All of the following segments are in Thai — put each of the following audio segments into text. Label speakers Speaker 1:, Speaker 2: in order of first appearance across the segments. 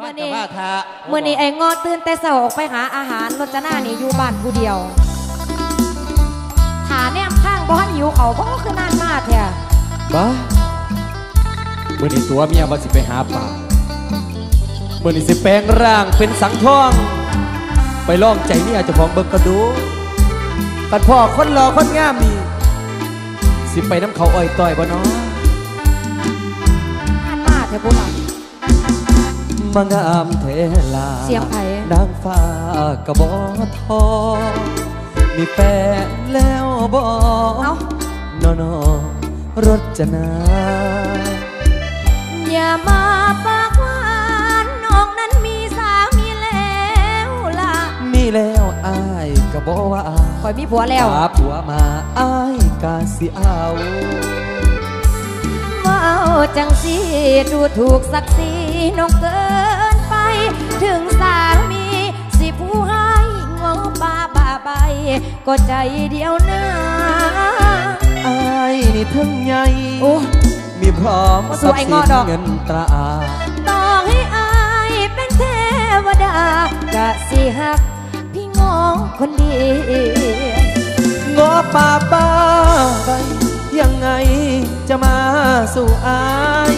Speaker 1: บ้านกับว่าทา
Speaker 2: เมื่อนี้ไอ้งอตื่นแต่เช้าออกไปหาอาหารรจนานี่อยู่บ้านผู้เดียวถาแนมข้างบ้านหิวเขาวเพราะคือนานมากแท้
Speaker 1: บ้ามื่อนี้ตัวเมียว่าสิไปหาป่ามื่อนี้สิแปลงร่างเป็นสังทอง ไปลองใจเมียเจ้าของเบิกกระดูปัดพ่อคนรอคนงามนี่สิไปน้ำเขาอ้อยต่อยบ่เนาะ
Speaker 2: นานมากแท้บุญ
Speaker 1: มางามเทลา
Speaker 2: เสียงไผ
Speaker 1: นางฟ้ากระบอทอ มีแฟนแล้วบ่
Speaker 2: เอ้า
Speaker 1: นอนอรถจะนา
Speaker 2: อย่ามาปากหวานน้องนั้นมีสามีแล้วล่ะ
Speaker 1: มีแล้วอายก็บอกว่าอาย
Speaker 2: คอยมีผัวแล้ว
Speaker 1: หาผัวมาอายกาสิเอา
Speaker 2: ว่าเอาจังสีดูถูกศักดิ์ศรี น้องเกินไป ถึงสามีสิผู้ให้งอปาบาใบก็ใจเดียวนะ
Speaker 1: อายนี่ทั้งใหญ่
Speaker 2: โอ้
Speaker 1: มีพร้อม
Speaker 2: ว่า
Speaker 1: ท
Speaker 2: สู้
Speaker 1: รัพ
Speaker 2: ไอ้
Speaker 1: ย์
Speaker 2: ง้
Speaker 1: สิ
Speaker 2: อนดอก
Speaker 1: เงินตรา
Speaker 2: ต่อให้อายเป็นเทวดากะสิหักพี่งอคนเดียว
Speaker 1: งอป่าบ้าไปยังไงจะมาสู่อาย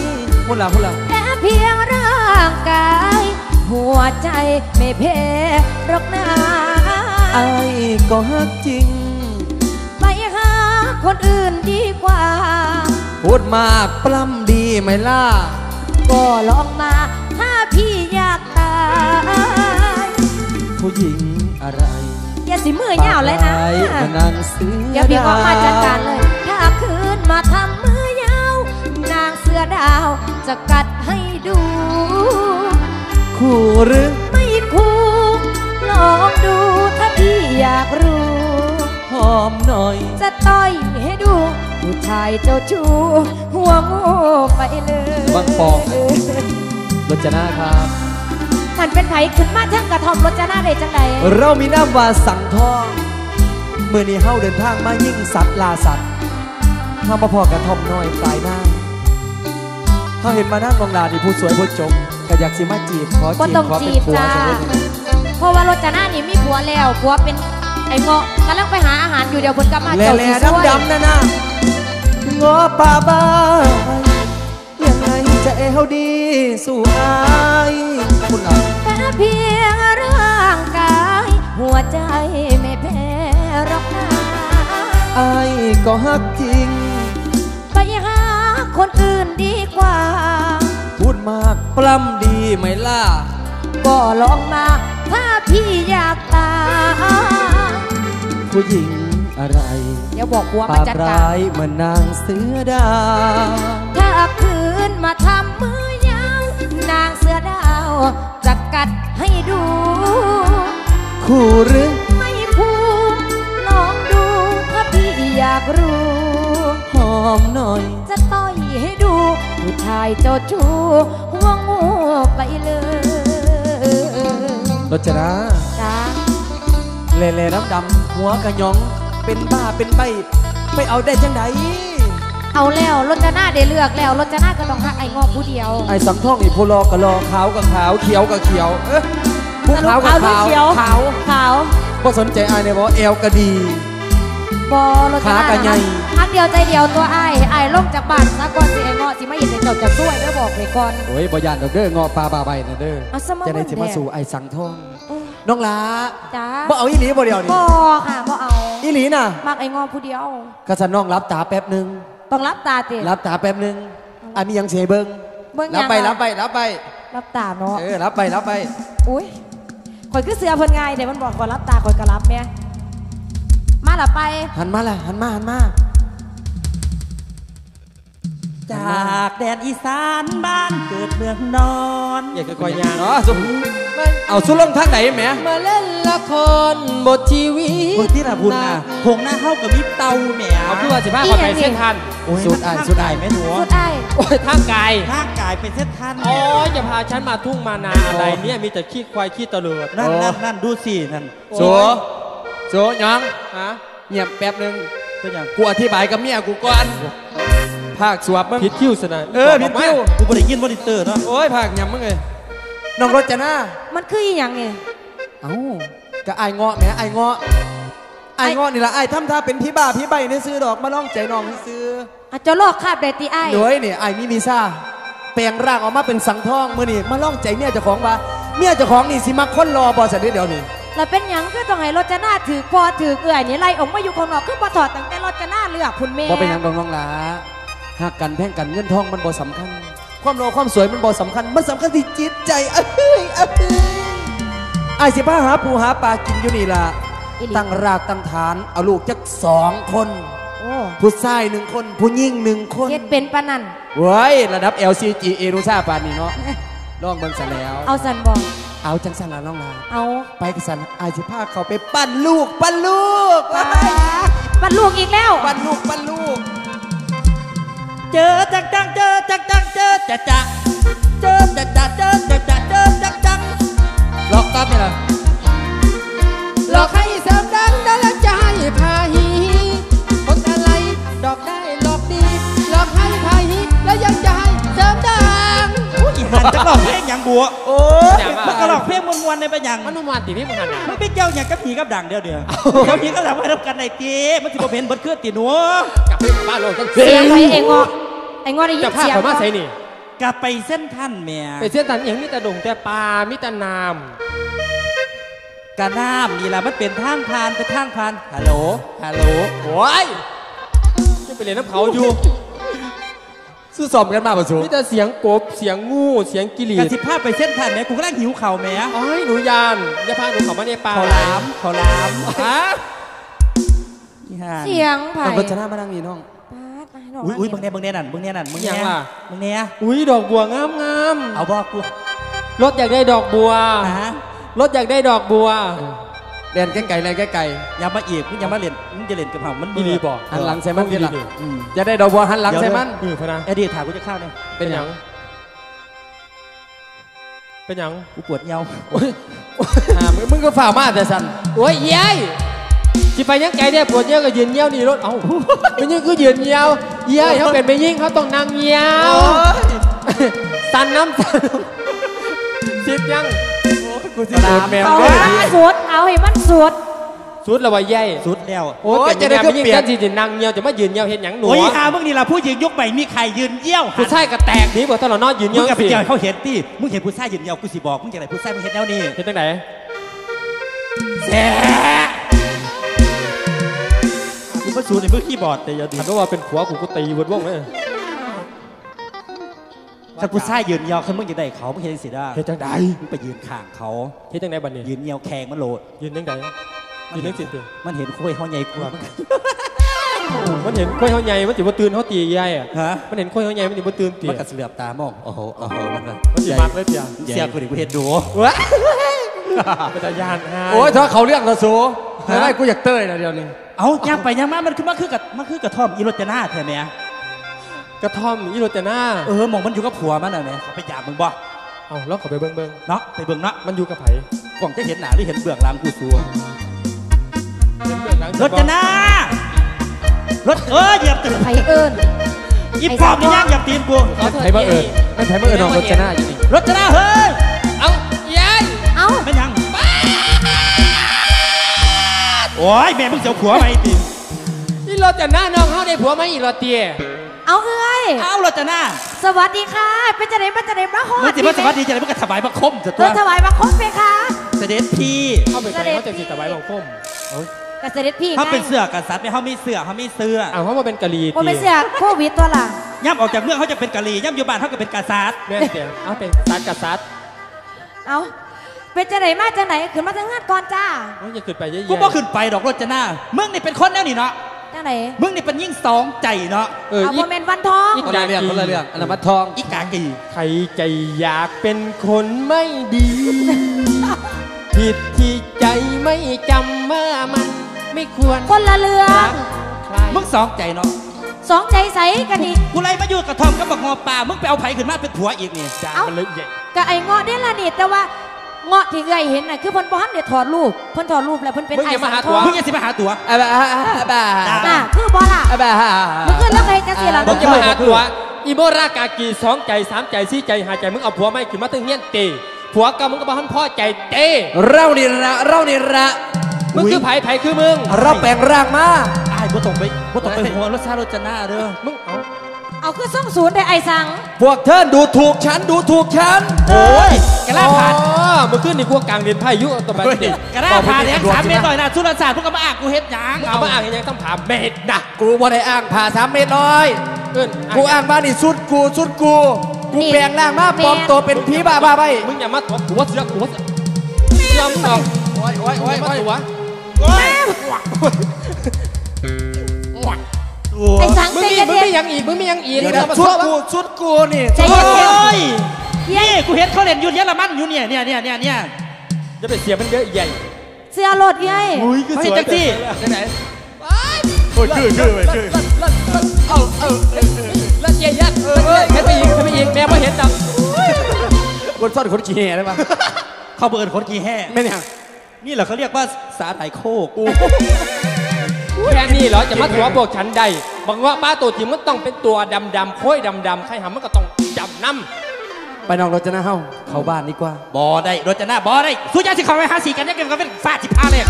Speaker 1: หุ่นละหุ่นละ
Speaker 2: แค่ เพียงร่างกาย หัวใจไม่เพหรอกนา
Speaker 1: อายก็ฮักจริง
Speaker 2: ไปหาคนอื่นดีกว่า
Speaker 1: พูดมากปล้ำดีไหมล่ะ
Speaker 2: ก็ลองมาถ้าพี่อยากตาย
Speaker 1: ผู้หญิงอะไร
Speaker 2: อย่าสิมือเหยาวเลยนะ
Speaker 1: ปากร้ายเหมือนนางเสือ
Speaker 2: เดี๋ยวพี่ออกมาจัดการเลย ถ้าคืนมาทำมือยาว นางเสือดาวจะกัดให้ ดู
Speaker 1: คู่หรือ
Speaker 2: ไม่คู่ลองดูถ้าพี่อยากรู้
Speaker 1: หอมหน่อย
Speaker 2: จะต่อยให้ดู ผู้ชายเจ้าชู้หัวงูไปเลย
Speaker 1: บางปองรจนาครับ
Speaker 2: มันเป็นไผขึ้นมาทั้งกระทอมรจนาได้จังใด
Speaker 1: เรามีน้ำว่าสั่งทองเมื่อนี้เฮาเดินทางมายิ่งสัตว์ลาสัตว์เฮามาพอกระท่อมน้อยปลายหน้า เฮาเห็นมานั่งกองลานี่ผู้สวยผู้จบก็อยากสิมาจีบขอ
Speaker 2: บ่
Speaker 1: จีบ
Speaker 2: ต้อง
Speaker 1: ขอเป็
Speaker 2: จี
Speaker 1: น
Speaker 2: บ
Speaker 1: ผัว
Speaker 2: จ้า
Speaker 1: จะได้ไหม
Speaker 2: เพราะว่ารจนานี่มีผัวแล้วผัวเป็นไอ้เงาะกำลังไปหาอาหารอยู่เดี๋ยวเพิ่นกลับมา
Speaker 1: แหล่
Speaker 2: เจ้า
Speaker 1: แหล่
Speaker 2: สิช่วย
Speaker 1: ดำดำๆนะนะงอป่าบ้ายยังไงจะเอวดีสู่อายคุณอะ
Speaker 2: แค่เพียงร่างกาย หัวใจไม่แพ้หรอกนะ
Speaker 1: อายก็ฮักจริง
Speaker 2: ไปหา คนอื่นดีกว่า
Speaker 1: พูดมากปล้ำดีไหมล่ะ
Speaker 2: ก็ลองมา ถ้าพี่อยากตาย
Speaker 1: ผู้หญิงอะไร
Speaker 2: เดี๋ยวบอกผัวมา
Speaker 1: ปาก
Speaker 2: จัดการ
Speaker 1: ร้ายเหมือนนางเสือดาว
Speaker 2: ถ้าคืนมาทำมือยาว นางเสือดาวจะกัดให้ดู
Speaker 1: คู่หรือ
Speaker 2: ไม่พูดลองดูถ้าพี่อยากรู้
Speaker 1: หอมหน่อย
Speaker 2: จะต่อยให้ดู ผู้ชายเจ้าชู้หัวงูไปเลย
Speaker 1: รจนา
Speaker 2: จ้า
Speaker 1: เล่เล่น้ำดำหัวกระหยอง เป็นบ้าเป็นใบไปเอาได้จังได
Speaker 2: เอาแล้วรจนาได้เลือกแล้วรจนาก็ต้องหักไอ้งอกผู้เดียว
Speaker 1: ไอ้สังท่องนี่ผู้รอก็รอขาวกับขาวเขียวกับเขียว เอ๊ะผู้ขาวกับขาว
Speaker 2: เขียว
Speaker 1: ขาว
Speaker 2: ขาว
Speaker 1: ก็สนใจไอ้เนี่ยบอกเอวก็ดี
Speaker 2: บอรจนา
Speaker 1: ขากะใหญ่
Speaker 2: หักเดียวใจเดียวตัวไอ้ไอ้ายลงจากบ้านซะก่อนสิไอ้งอสิมาเห็นเจ้าจะช่วยได้อบอกไปก่อน
Speaker 1: โอ้ยบ่ยานดอกเด้องอปลาบาใบนะเด้อ
Speaker 2: เอาสมอง
Speaker 1: จะได้สิมา
Speaker 2: แดง
Speaker 1: สู่ไอ้สังท่อง
Speaker 2: โอ้
Speaker 1: น้องหลา
Speaker 2: จ้า
Speaker 1: บ่เอาอีหลีบ่เดียวนี่
Speaker 2: บอค่ะบอเอา
Speaker 1: อีหลีน่ะ
Speaker 2: มักไอ้งอผู้เดียว
Speaker 1: กระสันน้องรับตาแป๊บหนึง
Speaker 2: ต้องรับตาเตะ
Speaker 1: รับตาแป๊บหนึงอะมีหยังเสียเบิ่ง
Speaker 2: เบิ่งหยัง
Speaker 1: รับไป
Speaker 2: อะ
Speaker 1: รับไปรับไป
Speaker 2: รับตาเนาะ
Speaker 1: เออรับไปรับไป
Speaker 2: อุ้ยข่อยคือเสือเพิ่นไงเดี๋ยวมันบอกก่อนรับตาข่อยก็รับแม่ มาละไป
Speaker 1: หันมาล่ะหันมาหันมา
Speaker 3: จากแดนอีสานบ้านเกิดเมืองนอน
Speaker 1: อยากจะคอยยางเนาะสุเอาสุลงทางไหนแหมมาเล่นละครบทชีวิต
Speaker 3: เมืองที่ระพุนน่ะพงหน้าเข้ากับมิตรเตาแหม
Speaker 4: เอาคือว่าสิบห้าคนไปเส้นทัน
Speaker 3: โอ้ย
Speaker 1: สุดอ่านสุดอ่าน
Speaker 3: แม่หนู
Speaker 2: สุดไอ้าย
Speaker 4: โอ้ยทางไกล
Speaker 3: ร่างกายเป็นเส้นทัน
Speaker 4: โอ้ยอย่าพาฉันมาทุ่งมานาอะไรเนี่ยมีแต่ขี้ควายขี้ตะเลิด
Speaker 3: นั่นนั่นนั่นดูสินั่น
Speaker 1: โส โสหยัง
Speaker 4: ฮะ
Speaker 1: เงียบแป๊บหนึง
Speaker 3: เป็นอย่าง
Speaker 1: กูอธิบายกับเมียกูก่อนภาคสวบมึง
Speaker 4: พิษคิ้วสนะ
Speaker 1: เออพิษคิ้ว
Speaker 3: กูไม่ได้ยินมอนิเตอร์เนาะ
Speaker 1: โอ้ยภาคหยำมึงเลยน้องรจนา
Speaker 2: มันคืออีหยังนี่
Speaker 1: เอ้าก็ไอ้ายเงาะแหม่ไอ้ายเงาะไอ้ายเงาะนี่ล่ะไอ้ายทำท่าเป็นพี่บ้าพี่ใบในซื้อดอกมาลองใจน้องให้ซื้อ
Speaker 2: อาจจะลอกคราบได้ติไอ้าย
Speaker 1: หน่วยนี่ไอ้ายมีวีซ่าแปลงร่างออกมาเป็นสังทองมื้อนี่มาลองใจเมียเจ้าของว่าเมียเจ้าของนี่สิมักคนรอบ่สันเดี๋ยวนี้
Speaker 2: แล้วเป็นหยังคือต้องให้รจนาถือพอถือเอื่อยนี่ไล่ออกมาอยู่ข้างนอกคือบ่ถอดตั้งแต่รจนาเลือกคุณแม่
Speaker 1: บ่เป็นหยังดองน้องหลาหากกันแพ่งกันเงินทองมันบ่สำคัญ ความรอความสวยมันบ่สำคัญ มันสำคัญที่จิตใจเอ้ยเอ้ยไอ้ายสิพาหาปูหาปลากินอยู่นี่ล่ะ
Speaker 2: อีหลี
Speaker 1: ตั้งรากตั้งฐานเอาลูกจักสองคน
Speaker 2: โอ้
Speaker 1: ผู้ชายหนึ่งคน ผู้หญิงหนึ่งคน
Speaker 2: เฮ็ดเป็นปานนั้น
Speaker 1: เว้ยระดับ LCG เอรูซ่าปานนี้เนาะลองเบิ่งซะแล้ว
Speaker 2: เอาสันบอก
Speaker 1: เอาจังสันละน้องลา
Speaker 2: เอา
Speaker 1: ไปกันสันไอ้ายสิพาเขาไปปั้นลูก ปั้นลูกไป
Speaker 2: ปัดลูกอีกแล้ว
Speaker 1: ปั้นลูกปั้นลูก
Speaker 3: เจอจังจังเจอจังจังเจอจะจะเจอจะจะเจอจะจะเจอจังจัง
Speaker 1: ล็อกตับนี่ล่ะ
Speaker 5: หลอกให้เสริมดังแล้วจะให้พาหีคนอะไรดอกได้หลอกดีหลอกให้พาหีแล้วยังจะให้เสริมดัง
Speaker 3: ผู้อีหันจะหลอกเพลงอย่าง บัว
Speaker 1: โอ้ย
Speaker 4: อย่างว่า
Speaker 3: มันก็หลอกเพลงมวนๆในเป็นอย่าง
Speaker 4: มันนุ่มวานตีพี่มันหันอะ
Speaker 3: มันเป็นเจ้าอย่างกับผีกับดังเดียวเดียวเจ้าผีก็หลับไว้ทำกันในเจ๊มันสิบ่เป็นเบิดเคลื่อนตีหนัว
Speaker 4: กลับไปบ้านโลกจัง
Speaker 2: เสียงไปเองงอไอ้งอได้ยิ
Speaker 4: จะ
Speaker 2: น
Speaker 4: พา
Speaker 2: เสียง
Speaker 4: เขามา
Speaker 2: บ่
Speaker 4: ใส่นี่
Speaker 3: กลับไปเส้นท่านแม่
Speaker 4: ไปเส้นตันอย่างมีแต่ดงแต่ปลามีแต่น้
Speaker 3: กะน้ำนี่ล่ะมันเป็นทางผ่านเป็นทางผ่านฮัลโหลฮัลโหลำ
Speaker 4: โอ้ยจะไปเรียนน้ำเขาอยู่
Speaker 1: สู้สอบกันมาป่ะสู
Speaker 4: มีแต่เสียงกบเสียงงูเสียงกิริ
Speaker 3: กะสิพาไปเส้นท่านแม่กูก็ได้หิวเข่าวแม่
Speaker 4: อ้อยหนูยานจะพาหนูเขามาในป่า
Speaker 3: เขาวหลามเขาวหลาม
Speaker 4: ฮะ
Speaker 3: อีห่า
Speaker 2: เสียงไผ่
Speaker 1: น้องรจนามานั่งนี่น้อง
Speaker 2: ปาดมาให้น้อง
Speaker 3: อุ้ยอุ้ย
Speaker 2: มา
Speaker 3: มึงเนี่ยมึงเนี่ยนั่นมึงเนี่ยนั่นมึง
Speaker 4: อ
Speaker 3: เนี่
Speaker 4: ย่ายงล่ะ
Speaker 3: มึงเนี่ย
Speaker 4: อุ้ยดอกบัวงามงาม
Speaker 3: เอาบอกกู
Speaker 4: รถอยากได้ดอกบัว
Speaker 3: ฮะ
Speaker 4: รถอยากได้ดอกบัว
Speaker 1: เรียนใกล้ไก่เรียนใกล้ไก่
Speaker 3: อย่ามาอีกมึงอย่ามาเล่นมึงจะเล่นกับเฮามัน
Speaker 4: อี
Speaker 3: เบื่
Speaker 4: รี
Speaker 3: อ
Speaker 4: บอก
Speaker 1: หันหลังใส่มันทีหลัง
Speaker 3: อืม
Speaker 1: จะได้ดอกบัวหันหลังใส่มัน
Speaker 4: เออพะนะ
Speaker 3: เอ็ดดี้ถามกูจะเข้าเนี่ย
Speaker 4: เป็นหยังเป็นหยัง
Speaker 3: กูปวดเยา
Speaker 1: อ่ามึงมึงก็ฝ่ามาแต่สัน
Speaker 4: โอ้ยเย้ยสิไปยังไกลเนี่ยปวดเยอะก็ยืนเยี่ยวนี่รถเอ้าเป็นยังคือยืนเยี่ยวเย้ยเขาเป็นไปยิ่งเขาต้องนั่งเยี่ยวสันน้ำสันสิบยัง
Speaker 1: กูสิโดนแมว
Speaker 2: เอา
Speaker 1: ด้
Speaker 2: ให้
Speaker 1: วย
Speaker 2: มันสุด เอาให้มันสุด
Speaker 4: สุดและวะเย้ย
Speaker 3: สุดแล้ว
Speaker 4: โอ้ยจะได้ก็เปลี่ยนสิจะนั่งเยี่ยวจะมายืนเยี่ยวเห็นหยังหนู
Speaker 3: โอ้ยหามึงนี่ล่ะผู้หญิงยุคใหม่มีใครยืนเยี่ยว
Speaker 4: ผู้ชายก็แตกหนีบอกตลอดนอนยืน
Speaker 3: มึ
Speaker 4: เยี่ย
Speaker 3: ง
Speaker 4: ว
Speaker 3: กับไป
Speaker 4: สิ
Speaker 3: เจอเขาเห็นตีมึงเห็นผู้ชายยืนเยี่ยวกูสิบอกมึงจะไหนผู้ชายมึงเห็นแนวนี้
Speaker 4: เห็นตั้งไหน
Speaker 3: แซ่มึงมาสูนในมือคีย์บอร์ดแต่อย่าดี
Speaker 4: ถามว่าเป็นผัวกูกูตีเวิร์ดว่องเลย
Speaker 3: ถ้าผู้ชายยืนเยี่ยวคือมึงจะได้เขามึงเห็นสิได้
Speaker 4: เห็นจังใด
Speaker 3: มึงไปยืนข้างเขา
Speaker 4: เห็นจังใดบัดนี้
Speaker 3: ยืนเยี่ยวแข่งมันโหลด
Speaker 4: ยืนจังใดยืนจังสิสิ
Speaker 3: มันเห็นคุยเขาใหญ่กว่ามัน
Speaker 4: มันเห็นค่อยเขาใหญ่ มันถือว่าตื่นเขาตีใหญ่อะ
Speaker 3: ฮะ
Speaker 4: มันเห็นค่อยเขาใหญ่ มันถือว่าตื่นตี
Speaker 3: มันกระเสือบตามอง โอ้โห โอ้โห มันว่า
Speaker 4: มันถือมักเลยเตีย
Speaker 3: เสียกูดิกูเห็นดู
Speaker 1: วะ
Speaker 4: เป็นตายานฮะ
Speaker 1: โอ้ยถ้าเขาเรียกเราสูไม่ได้กูอยากเต้ยนะเดี๋ยวนี้
Speaker 3: เอาย่างไปย่างมา มันคือมันคือกับมันคือกระท่อมอีโรจนาแท้ไหม
Speaker 4: กระท่อมอีโรจนา
Speaker 3: เออหมองมันอยู่กับผัวมันน่ะแหม่เขาไปหยาบมึงบ่
Speaker 4: เอาแล้วเขาไปเบิ้งเบิ้ง
Speaker 3: เนาะไปเบิ่งเนาะ
Speaker 4: มันอยู่กับไผ
Speaker 3: กล่องจะเห็นหนาหรือเห็นเบื้องหลังกูสัว
Speaker 4: เห็นเบื้องหลัง
Speaker 3: รจนารถเออเหยียบตีน
Speaker 2: ไผ่เอิญ
Speaker 3: อีปอบนี่ย่างเหยียบตีนกู
Speaker 1: นั่นไผ่มาเอิญนั่นไผ่มาเอิญน้องรจนาอยู่นี่
Speaker 3: รจนาเฮ้ย
Speaker 4: เอายาย
Speaker 2: เอา
Speaker 3: ไม่ยังโอ้ยแม่มึงเสียวผัวไปตีน
Speaker 4: อีโรจนาน้องเขาได้ผัวไหมอีโรเตีย
Speaker 2: เอาเอ้ย
Speaker 3: เอารจนา
Speaker 2: สวัสดีค่ะ เป็นจะไหนมาจะไหนมาฮอ
Speaker 3: มึง
Speaker 2: ด
Speaker 3: สิมาสวัสดีจะได้มึงก็ถวายบังคมจะ
Speaker 2: เอ
Speaker 3: ตัว
Speaker 2: อถวายมาครบเพคะ
Speaker 3: เสด็จพี่
Speaker 4: เข้าไปใส่เขาจะสิตะไว้บางคม
Speaker 2: กเสด็จพี่
Speaker 3: เขาเป็น
Speaker 2: ไง
Speaker 3: เสื้อกษัตริย์ไม่เขามีเสื้อเขามีเสื้อ
Speaker 4: เอาเขามาเป็นกะลี
Speaker 2: โอ้
Speaker 4: ตี
Speaker 2: เป็นเสียโควิดตัวล่ะ
Speaker 3: ย่ำออกจากเมืองเขาจะเป็นกะหรี่ย่ำอยู่บ้านเขาก็เป็นกษัตริย์
Speaker 4: แม่เตียเอาเป็นซัดกับซัด
Speaker 2: เอาเป็นจะไหนมาจากไหนขึ้นมาทางงานก่อนจ้า
Speaker 4: โอ้ยอย่าขึ้นไปเยอะๆ
Speaker 3: กูบ่ขึ้นไปดอกรจนามึงนี่เป็นคนแนวนี่เนาะ
Speaker 2: จั งไหน
Speaker 3: มึงนี่เป็นยิ่งสองใจเนาะ
Speaker 4: เออ
Speaker 2: เอา
Speaker 4: อี
Speaker 2: โมเมนต์วันทอง
Speaker 4: อี
Speaker 1: คนละเรื่องคนละเรื่องอันนั้นมัดทอง
Speaker 3: อีกากี
Speaker 4: ใครใจอยากเป็นคนไม่ดี ผิดที่ใจไม่จำเมื่อมันไม่ควร
Speaker 2: คนละเรื่อง
Speaker 4: ใคร
Speaker 3: มึงสองใจเนาะ
Speaker 2: สองใจใสกันนี่
Speaker 3: กูไล่มาอยู่กระท่อมกับบักงอป่ามึงไปเอาไผขึ้นมาเป็นผัวอีกนี่
Speaker 4: จา
Speaker 2: เอ้า
Speaker 4: มันเลยใหญ่
Speaker 2: กะไอ้เงาะเด้ละนี่แต่ว่า เงาะที่เอ้ยเห็นน่ะคือเพิ่นบ่ทันได้ถอดรูปเพิ่นถอดรูปแล้วเพิ่นเป็นไอ้สังทอง
Speaker 3: มึงอย่าสิมาหาตัว
Speaker 1: อะบ้าอะบ้า
Speaker 2: น่ะคือบ่ล่ะ
Speaker 1: อะบ้า
Speaker 2: มึงขึ้นแล้วใครจะเสียหลัง
Speaker 4: มึงจะมาหาตัวอีโมรากากีสองใจสามใจสี่ใจห้าใจมึงเอาผัวไม่ขึ้นมาตึงเงี้ยนตีผัวเกับมึงก็บ่ทันพ่อใจเต้
Speaker 1: เรานี่ละเรานี่ละ
Speaker 4: มึงคือไผไผคือมึง
Speaker 1: เราแปลงร่างมา
Speaker 3: ไอ้ายบ่ต้องไปบ่ต้องไปหัวรถชาติรถจนาเด้อ
Speaker 4: มึงเอา
Speaker 2: เอาคือส่งศูนย์ได้ไอ้สัง
Speaker 1: พวกเธอดูถูกฉันดูถูกฉัน
Speaker 3: โอ้ยกระลา
Speaker 4: อ๋
Speaker 3: ผ่าน
Speaker 4: อเมื่อคืนนี่กูกลางเรียนไพ่ยุตบะเด็ก
Speaker 3: กระลาผ่านแดงสามเมตรหน่อยนะสุรศาสตร์พวกกรรมอ่างกูเฮ็ดหยัง
Speaker 4: เอามาอ่างยังต้องถามเม็ดนะ
Speaker 1: กูบ่ได้อ้างผ่าสามเมตรน้อย
Speaker 4: เอิ้น
Speaker 1: กูอ้างบ้านนี่สุดกูสุดกูกูแปลงร่างมาปลอมตัวเป็นผีบ้าบ้าไป
Speaker 4: มึงอย่ามาตบหัวเสือหัวเสือเสือมึงเอา
Speaker 1: โอ้ยโอ้ยโอ้ย
Speaker 4: อย่ามา
Speaker 1: โอ้ย
Speaker 4: ตัว
Speaker 2: ไอ้สัง
Speaker 4: มึง
Speaker 2: ใจ
Speaker 4: มี
Speaker 2: เย็น
Speaker 4: มึงมียังอีกมึงมียังอีก
Speaker 1: นี่
Speaker 4: เดี๋
Speaker 1: นะ
Speaker 4: ยวมา
Speaker 1: สุ
Speaker 4: ทั่
Speaker 1: ด
Speaker 4: ว
Speaker 1: กูสุดกูนี่
Speaker 2: ๆใจ
Speaker 3: โอ้
Speaker 2: เย็น
Speaker 3: ยนี่กูเห็นเขาเล่นอยุ่เยอรมันอยู่เนี่ยเนี่ยเนี่ยเนี่ยเนี่ย
Speaker 4: จะไปเสียมันเยอะใหญ่
Speaker 2: ๆเสื้อรถยัย
Speaker 3: อุ้ยคือสวยจังสิ
Speaker 1: ไหนโอ้ยคือคือคือ
Speaker 4: เอาเอาแล้วเยี่ยยัดเห็นไปอีกเห็นไปอีกแม่พอเห็นดัง
Speaker 1: คนซ่อนคนขี้แห่ได้ปะ
Speaker 3: เขาเบิร์นคนกี่แห่
Speaker 1: ไม่เนี่ย
Speaker 3: นี่แหละเขาเรียกว่าสาไถโคก
Speaker 4: แค่นี้เหรอจะมาตัวพวกฉันใดบอกว่าป้าตัวจริงมันต้องเป็นตัวดำดำๆโค้ยดำดำๆใครหามันก็ต้องจับน้ำ
Speaker 1: ไปน้องรถจะน่าเฮ้าเข้าบ้านดีกว่า
Speaker 3: บอได้รถจะหน้าบอได้สุดยอดสิเขาไปหาสีกันเนี่ยกันก็เป็นฟาดสิบห้าเลย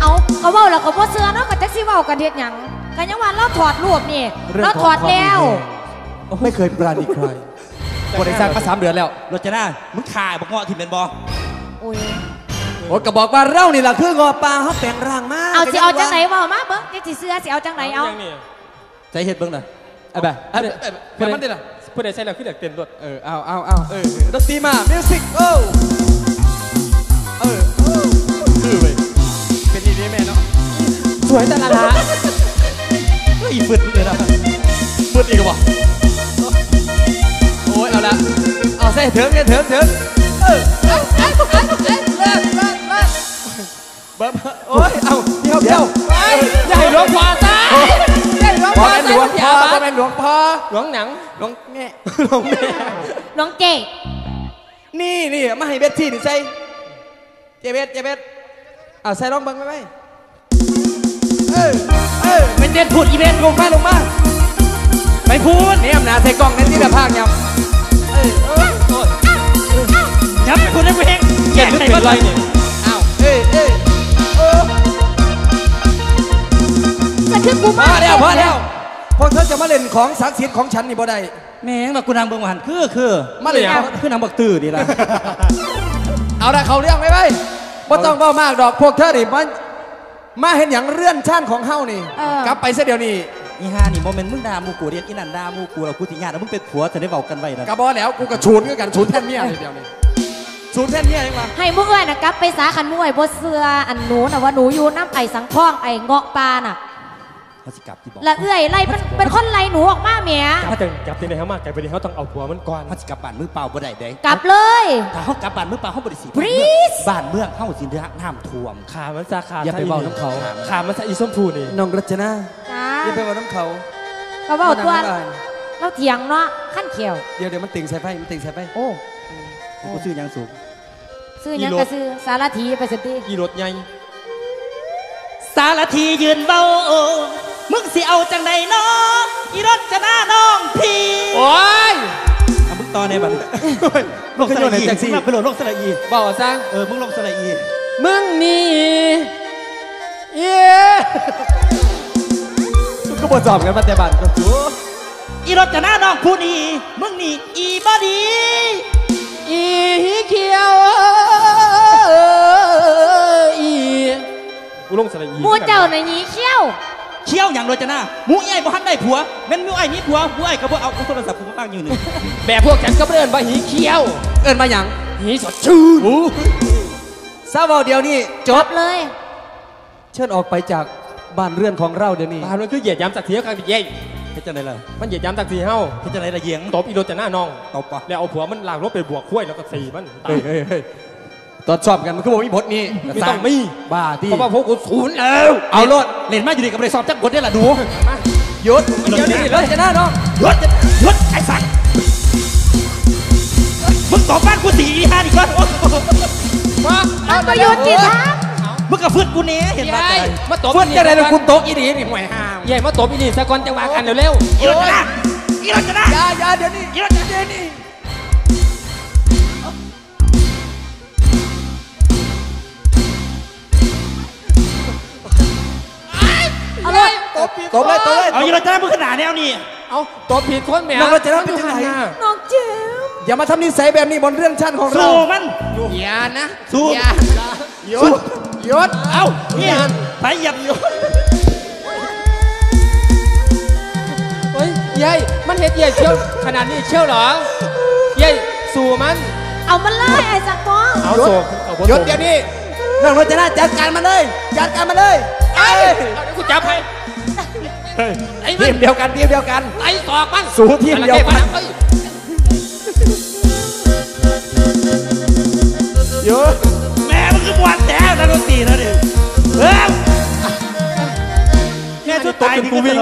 Speaker 2: เอาเขาเว้าแล้วก็บ่เสื้อเนาะก็จักสิเว้ากันเฮ็ดหยังกันยังว่าเราถอดรูปนี่
Speaker 1: เรื่อง
Speaker 2: เรา
Speaker 1: ของ
Speaker 2: ถอดแล้ว
Speaker 1: ความไม่เคยปราณีใครบริษัทมาสามเดือนแล้ว
Speaker 3: รถจะหน้ามึงขายบอกเงาะที่เป็นบอ
Speaker 2: อุ้ย
Speaker 1: โอ้ยก็บอกว่าเรานี่แหละคืองอปลาเขาแปลงร่างมา
Speaker 2: เอาสิเอาจังไหนเว้ามาเบิ่งจักสิเสื้อสิเอาจังไหนเอา
Speaker 4: ย่งนี้
Speaker 3: ใจเห็ดเบิ้งหน่อย
Speaker 1: ไอ้แบบไอ้แบบไอ้แบบมันดิล่ะ
Speaker 4: ผู้ใดใช้แล้วขึ้นเด็กเต็มรถ
Speaker 1: เออเอาเอาเอาเออดนตรีมามิวสิกโอ้เออคือเว้ยเป็นดีๆแม่เนาะ
Speaker 4: สวยแต่ละละ
Speaker 3: เฮ้ยฟืดเลยนะ
Speaker 1: มืดอีกบ่โอ้ยเอาละเอาใส่เถิงเนี่ยเถิงเถิงเออ อย่า
Speaker 4: ให้หลวงพ่อตาย
Speaker 1: พอเป็นหลวงพ่อพอเป็นหลวงพ่อ
Speaker 4: หลวงหนัง
Speaker 1: หลวงแม่
Speaker 4: หลวงแม่
Speaker 2: น้องเจ
Speaker 1: นี่นี่มาให้เบ็ดที่นี่ใส่เจเบ็ดเจเบ็ดเอาใส่ลองเบังไปไหมเออเออ
Speaker 3: ไปเต้นพูดอีเวนต์
Speaker 1: ลงมาลงมา
Speaker 3: ไปพูด
Speaker 1: เนี่ยมนาใส่กล้องในที่ละภาคยำเออเออ
Speaker 3: ยับไปพูดได้เพลง
Speaker 4: แก่เป็นไรเนี่ย
Speaker 2: จะคือกู
Speaker 1: พอแล้วพอแล้วพวกเธอจะมาเล่นของศักดิ์สิทธิ์ของฉันนี่บ่ได้
Speaker 3: แม่งแบบกูนางเบิ้งหันคือคือ
Speaker 1: มาเลยเอา
Speaker 3: คือนางบักตื่นดีละ
Speaker 1: เอาละเขาเรื่องไหมไปบ่ต้องเบ้ามากดอกพวกเธอนี่มันมาเห็นอย่างเรื่อนชาติของเฮานี่กลับไปเสียเดี๋ยวนี้
Speaker 3: อีฮานี่โมเมนต์มึงด่ามูกูเรียนอีนันด่ามูกูแล้วกูติญาติแล้วมึงเป็นผัวจะได้เบากันไว้นะ
Speaker 1: กระบอแล้วกูกระชูนก็กันชูนแท่นเมียเลยเดียวนี้ชูนแท่นเมียยังมา
Speaker 2: ให้มึงเอ้ยน่ะกลับไปสาขันมวยบ่เสื้ออันหนูน่ะว่าหนูอยู่น้ำไอ้สังทองไอ้เงาะปลาน่ะ
Speaker 3: เขาสิกลับที่บอก
Speaker 2: และเอื้อยไล่เป็นเป็นคนไล่หนูออกมาเมีย
Speaker 4: ถ้าจะจับที่ไหนเขามากไกลไปดีเขาต้องเอาผัวมันก่อน
Speaker 3: เขาสิกลับบ้านมือเปล่าบ่ได้เด้
Speaker 2: กลับเลย
Speaker 3: ถ้าเขากลับบ้านมือเปล่าเขาบริสิ
Speaker 2: Please
Speaker 3: บ้านเมืองเขาสิเดือดน้ำท่วม
Speaker 4: ขามันซาขา
Speaker 1: อย่าไปเบาน้ำเขา
Speaker 4: ขามันซาอีส้มผูนี่
Speaker 1: น้องรัชนา
Speaker 2: จ้า
Speaker 1: อย่าไปเบาน้ำเขา
Speaker 2: ก็เว้าตัว
Speaker 1: น้ำลาย
Speaker 2: เราเถียงเนาะขั้นเขียว
Speaker 1: เดี๋ยวเดี๋ยวมันติ่งใส่ไฟมันติ่งใส่ไฟ
Speaker 2: โอ้
Speaker 3: กูซื้อยังสูง
Speaker 2: ซื้อหยังก็ซื้อสารทีไปสิติ
Speaker 4: อีรถใหญ่
Speaker 3: สารทียืนเบา มึงสิเอาจังใดน้ออีรถจะหน้าน้องพี่
Speaker 4: โอ้ย
Speaker 3: เอามึงต่อในบันลงสระอีมึงรับไปโหลดลงสระอี
Speaker 4: เบาซะ
Speaker 3: เออมึงลงสระอี
Speaker 4: มึงนี่เย้
Speaker 1: ก็บ่จอบกันมาแต่บ้านก็จู
Speaker 3: อีรถจะหน้าน้องผู้นี้มึงนี่อีบอดี
Speaker 4: อีเขียวอีกูลงสระอี
Speaker 2: หมูเจ้าน่ะหนีเขี้ยว
Speaker 3: เขี้ยวอย่างรถจะหน้าหมูไอ้บ่ทันได้ผัวแม่นหมูไอ้มีผัวหมูไอ้ก็บ่เอาโทรศัพท์กูมาตั้งอยู่หนึ่ง
Speaker 4: แบบพวกฉันก็เดินมาหีเขียว
Speaker 1: เอิ้นมาหยัง
Speaker 4: หีสดชื่น
Speaker 1: ทราบว่าเดี๋ยวนี้จ
Speaker 2: จ
Speaker 1: บบ
Speaker 2: เลย
Speaker 1: เชิญออกไปจากบ้านเรือนของเราเดี๋ยวนี้
Speaker 4: บ้านมันคือเหยียดย้ำศักดิ์ศรีเขากันเย้
Speaker 3: เฮ็ดจังไดล่ะ
Speaker 4: มันเหยียดย้ำศักดิ์ศรีเฮา
Speaker 3: เฮ็ดจังไดล่ะเยียง
Speaker 4: ตบอีโดจะหน้าน้อง
Speaker 3: ตบปะ
Speaker 4: แล้วเอาผัวมันลากรถไปบวกขั้วยแล้วก็สีมันตา
Speaker 1: ย ตรวจสอบกันมันคือบอกมีบทนี้
Speaker 4: ไม่ต้องมี
Speaker 1: บ้าที่
Speaker 4: เพราะว่าพวกกูศูนย์แล้ว
Speaker 1: เอารถ
Speaker 3: เล่นมาอยู่ดีกับบ่ได้สอบจักบทได้ล่ะหนู
Speaker 4: มา
Speaker 1: หยุดเดี๋ยวนี้รถจะหน้าน้อง
Speaker 3: รถรถไอ้สัตว์มึงตอบบ้านกูสีอีห้าดีกว่า
Speaker 4: มา
Speaker 2: มันก็อยู่จิตทัก
Speaker 3: มึงกับฟืดกูเนี้เห็นไหม
Speaker 4: ยายมาตบ
Speaker 1: เพื่อนจะได้เป็นคุณโต๊ะอีดีนี่ห่วยห้าม
Speaker 4: ยายมาตบอีนี่สะกอนจังหวะกันเร็ว
Speaker 3: อีรถจะหน้าอีรถจะหน้า
Speaker 1: อย่าอย่าเดี๋ยวนี้
Speaker 3: อีรถจะหน้า
Speaker 1: เดี๋ยวนี้
Speaker 6: ตบเลยตบเลย
Speaker 3: เอาอยู่แล้วจ้ามึงขนาดแนวนี่
Speaker 4: เอาตัวผิดคนแหม
Speaker 6: น้องรัชนกเป็นจังไหน
Speaker 2: น้องเจมส์
Speaker 6: อย่ามาทำนิสัยแบบนี้บนเรื่องชั้นของเรา
Speaker 3: สู้มัน
Speaker 5: อย่านะ
Speaker 3: สู้
Speaker 5: อย่า
Speaker 6: หยุดหยุด
Speaker 3: เอ้าเนี่ยไปเหยียบอยู่
Speaker 4: เฮ้ยยายมันเฮ็ดยายเชี่ยวขนาดนี้เชี่ยวเหรอยายสู่มัน
Speaker 2: เอามันไล่ไอ้สักกอง
Speaker 4: เอาโศกเอาบ่
Speaker 6: หยุด
Speaker 4: โศก
Speaker 6: เดี๋ยวนี้น้องรจนาจัดการมันเลย จัดการมันเลยไอ้
Speaker 4: เอาเดี๋ยวกูจับให้ ไอ้มั
Speaker 6: ที
Speaker 4: น
Speaker 6: มเดียวกันทีมเดียวกัน
Speaker 4: ไอ้ศอกมัน
Speaker 6: สู่ทีมเดียวกัน
Speaker 4: เอ้ย
Speaker 6: หยุด
Speaker 3: แม่มึงคือมวนแจ๋วนักดนตรีแล้วดิเฮ้ยแค่สุดตายที่กูวิ่ง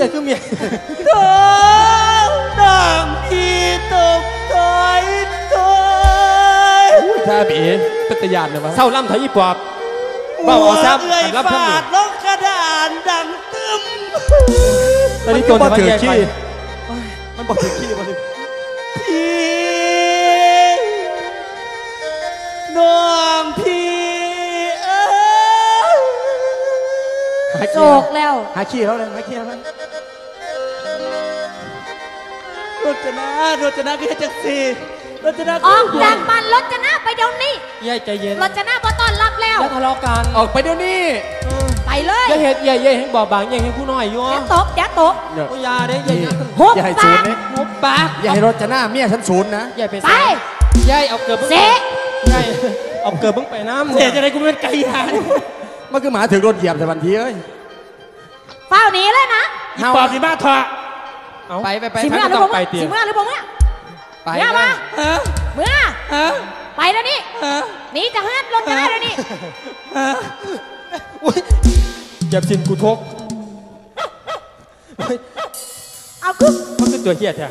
Speaker 4: ยายคือเมีย
Speaker 3: น้องน้องพี่ตกถอยถอย
Speaker 1: ถ้าบีเป็นตะยานเลยวะ
Speaker 4: เศร้าล่ำไทยอีปอบเบาเอาซ้ำ
Speaker 3: เอื่อย
Speaker 4: รับ
Speaker 3: ฟา
Speaker 4: ท่านอยู่
Speaker 3: ดลงกระดานดัง ตึม
Speaker 4: ตอนนี้ตัว
Speaker 1: มั
Speaker 4: จะ
Speaker 1: ถื
Speaker 4: มา
Speaker 1: อ
Speaker 4: แยกไป
Speaker 1: ขี้มันบอกถือขี้มันถือ
Speaker 3: พี่น้องพี่เอ้ย
Speaker 1: หา
Speaker 2: โศ
Speaker 1: ขี้
Speaker 2: กแล้ว
Speaker 6: หาขี้แล้วเลยหาขี้แล้ว
Speaker 3: รจนารจนาคือจังสีรจนา
Speaker 2: ออกจากบ้านรถจะหน้าไปเดี๋ยวนี้
Speaker 4: ยายใจเย็น
Speaker 2: รถจะหน้าบ่ต้อนรับแล้ว
Speaker 4: แล้วทะเลาะกัน
Speaker 1: ออกไปเดี๋ยวนี้
Speaker 2: ไป เลย
Speaker 4: ยายเฮ็ดยายยายให้บอบบางยายให้ผู้น้อยอยู่
Speaker 2: เดี๋ยวตบเดี๋ยวตบ
Speaker 1: เนี่ย
Speaker 4: โอ้ยาเด้ยาย
Speaker 2: หุบ
Speaker 6: อย่าให้
Speaker 2: ปา
Speaker 6: ศูน
Speaker 2: ก
Speaker 6: ย์นะ
Speaker 4: หุบปาก
Speaker 6: อย่าให้รจนาเมียฉันศูนย์นะ
Speaker 4: ยายไป
Speaker 2: ไป
Speaker 4: ยายเอาเกิดบึ้ง
Speaker 2: เสะ
Speaker 4: ยายเอาเกิดบึ้งไปน้ำ
Speaker 3: เสียจะได้กูเป็นไก่ยาน
Speaker 6: มันคือหมาถึงโดนเหยียบแต่วันทีเอ้ย
Speaker 2: เฝ้าหนีเลยนะ
Speaker 3: อีปอบสิมาถอด
Speaker 4: เอา
Speaker 1: ไปไปไป
Speaker 2: สิ
Speaker 1: ไป
Speaker 2: เมื่อหรือ
Speaker 4: ต้
Speaker 2: บ่
Speaker 4: องไป
Speaker 2: เมื่อ
Speaker 4: เตีย
Speaker 2: สิเมื่อหรือบ่เมื่อ
Speaker 1: ไป
Speaker 2: เมื่อมา
Speaker 3: ฮะ
Speaker 2: เมื่อ
Speaker 3: ฮะ
Speaker 2: ไปแล้วนี่
Speaker 3: ฮะ
Speaker 2: หนีจากเฮือนรถจะหน้าเดี๋ยวนี้
Speaker 3: ฮะ
Speaker 4: อุ๊ย เจ็บสินกูทก
Speaker 2: เอาคึก
Speaker 4: มันคือตัวเหี้ยแท้